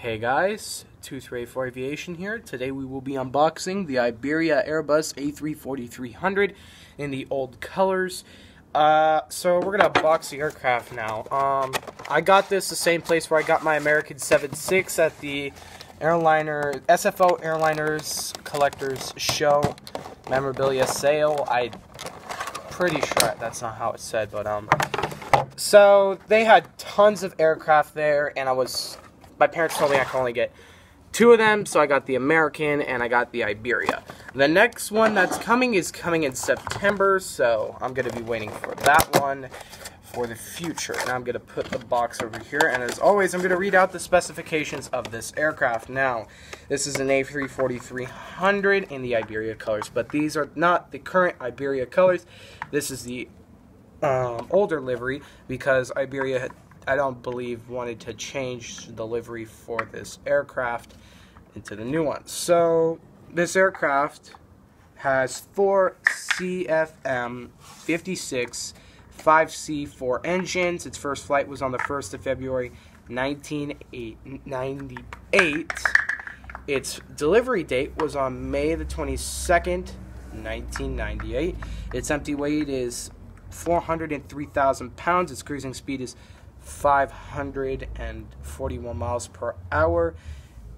Hey guys, 2384 Aviation here. Today we will be unboxing the Iberia Airbus A340-300 in the old colors. Uh, so we're gonna unbox the aircraft now. Um, I got this the same place where I got my American 76 at the airliner SFO Airliners Collectors Show memorabilia sale. I pretty sure that's not how it said, but um, so they had tons of aircraft there, and I was my parents told me I could only get two of them, so I got the American and I got the Iberia. The next one that's coming is coming in September, so I'm going to be waiting for that one for the future. Now I'm going to put the box over here, and as always, I'm going to read out the specifications of this aircraft. Now, this is an A340-300 in the Iberia colors, but these are not the current Iberia colors. This is the um, older livery because Iberia had I don't believe wanted to change the livery for this aircraft into the new one. So this aircraft has four CFM 56 5C4 engines. Its first flight was on the 1st of February 1998. Its delivery date was on May the 22nd, 1998. Its empty weight is 403,000 pounds. Its cruising speed is 541 miles per hour.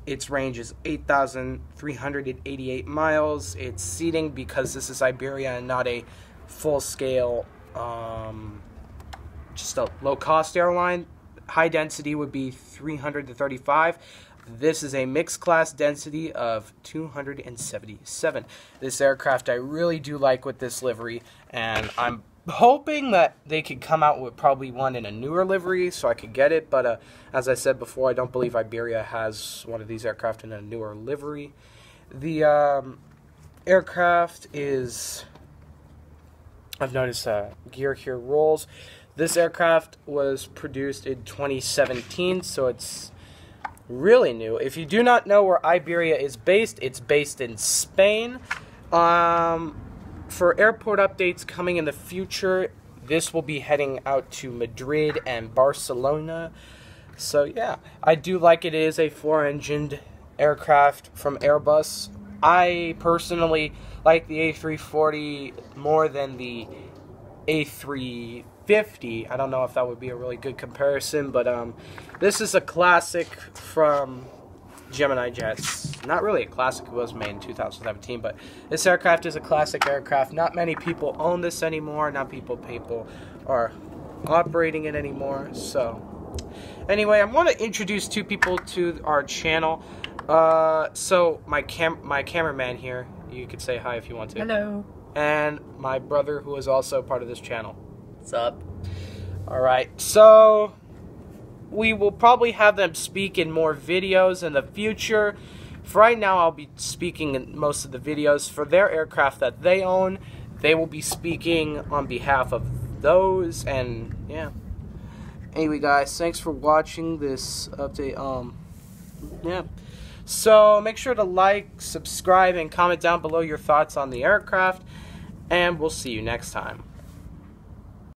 Its range is 8,388 miles. Its seating, because this is Iberia and not a full scale, um, just a low cost airline, high density would be 300 to 35. This is a mixed class density of 277. This aircraft I really do like with this livery, and I'm hoping that they could come out with probably one in a newer livery so I could get it. But uh, as I said before, I don't believe Iberia has one of these aircraft in a newer livery. The um, aircraft is. I've noticed uh, gear here rolls. This aircraft was produced in 2017, so it's really new. If you do not know where Iberia is based, it's based in Spain. Um, for airport updates coming in the future, this will be heading out to Madrid and Barcelona. So yeah, I do like it is a four-engined aircraft from Airbus. I personally like the A340 more than the A350. I don't know if that would be a really good comparison, but um, this is a classic from Gemini jets. Not really a classic, it was made in 2017, but this aircraft is a classic aircraft. Not many people own this anymore, not people people are operating it anymore. So anyway, I want to introduce two people to our channel. Uh, so my cam my cameraman here, you could say hi if you want to. Hello. And my brother who is also part of this channel. What's up? All right. So we will probably have them speak in more videos in the future. For right now, I'll be speaking in most of the videos for their aircraft that they own. They will be speaking on behalf of those, and yeah. Anyway, guys, thanks for watching this update. Um, yeah. So make sure to like, subscribe, and comment down below your thoughts on the aircraft, and we'll see you next time.